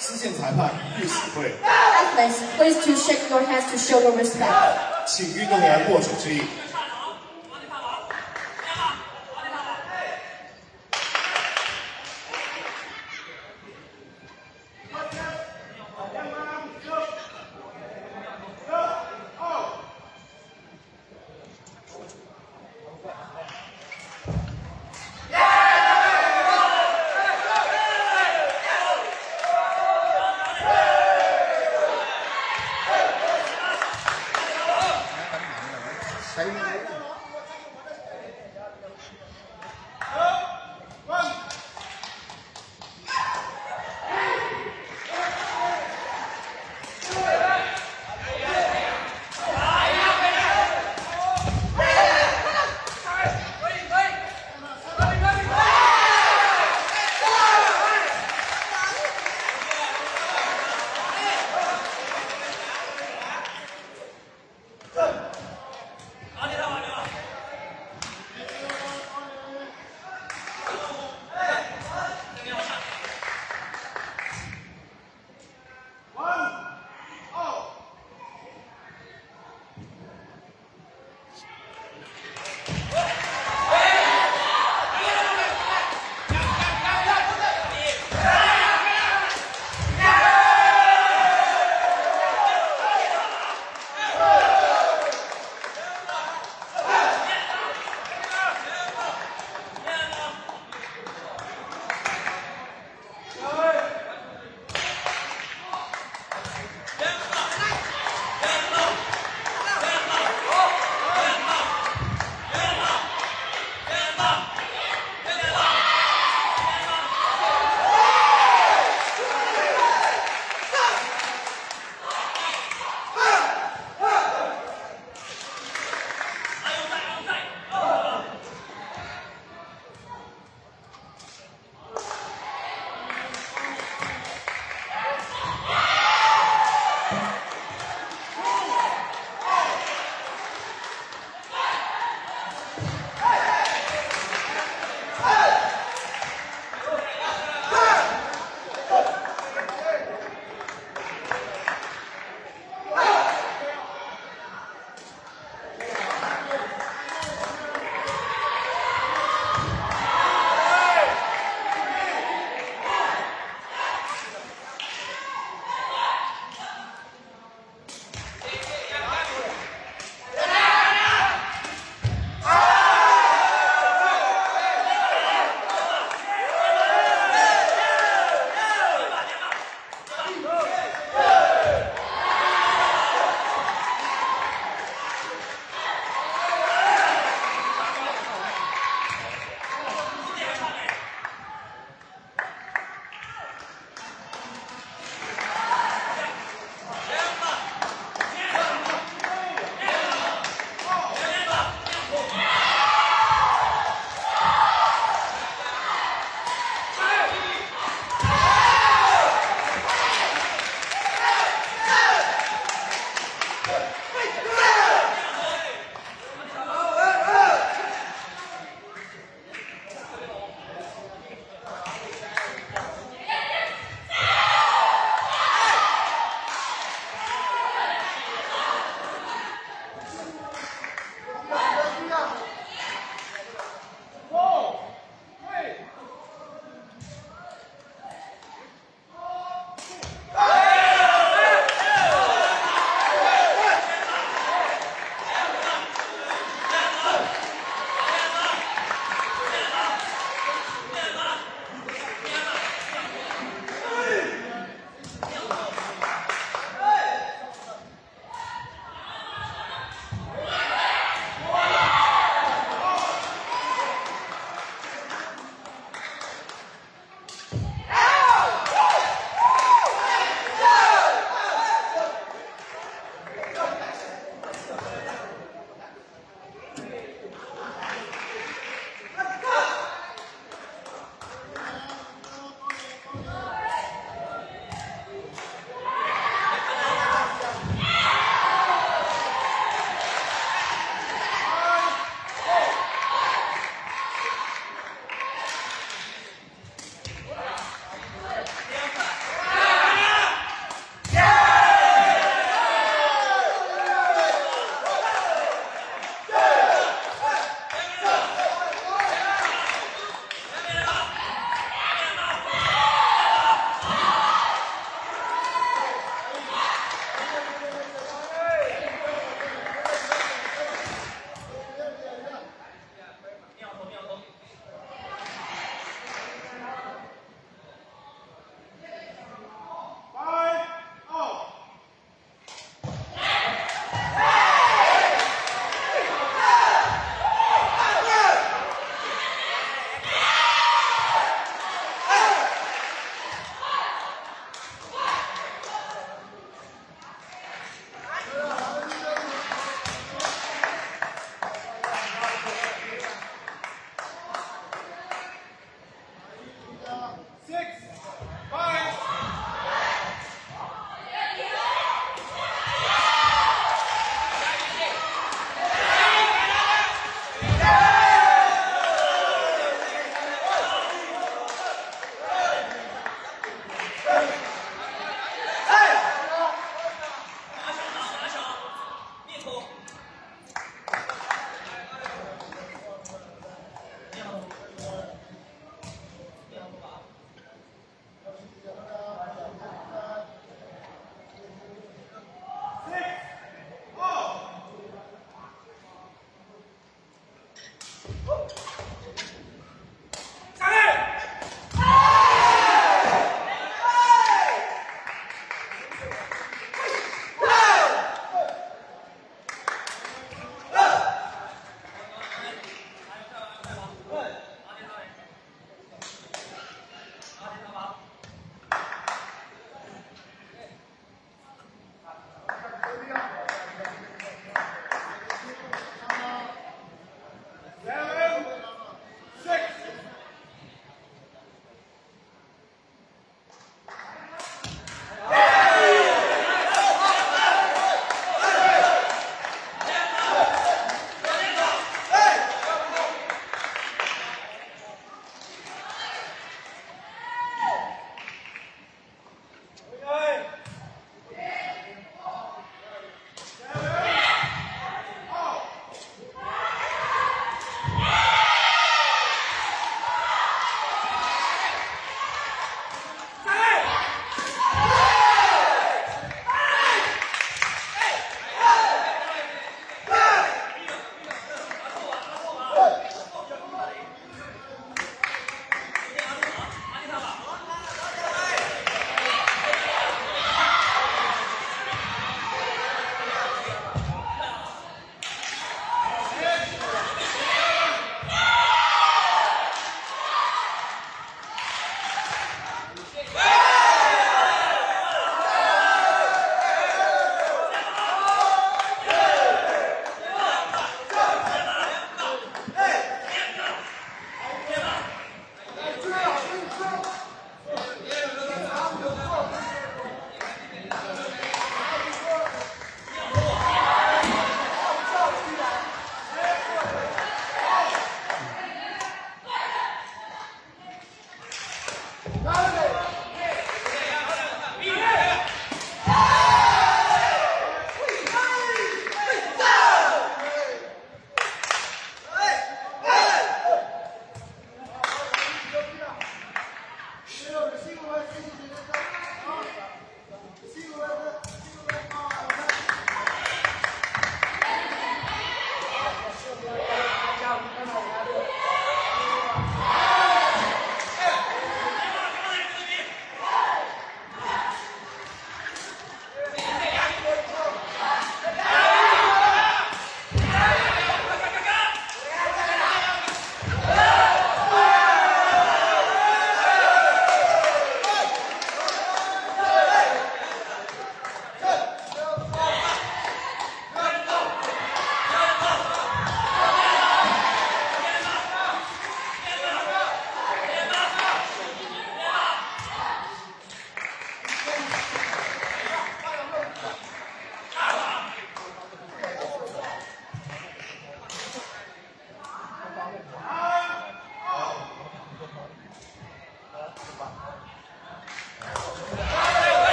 视线裁判预死会。Athletes, please to shake your hands to show your respect. 请运动员握手致意。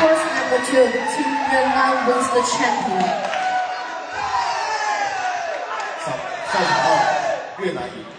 course, number two, Team Renai wins the champion. 三场二，越南赢。Oh,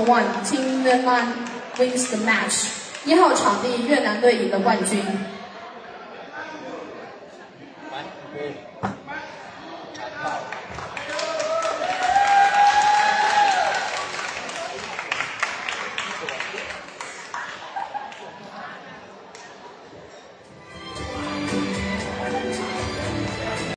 number one, Team Myanmar wins the match. 一号场地越南队赢得冠军。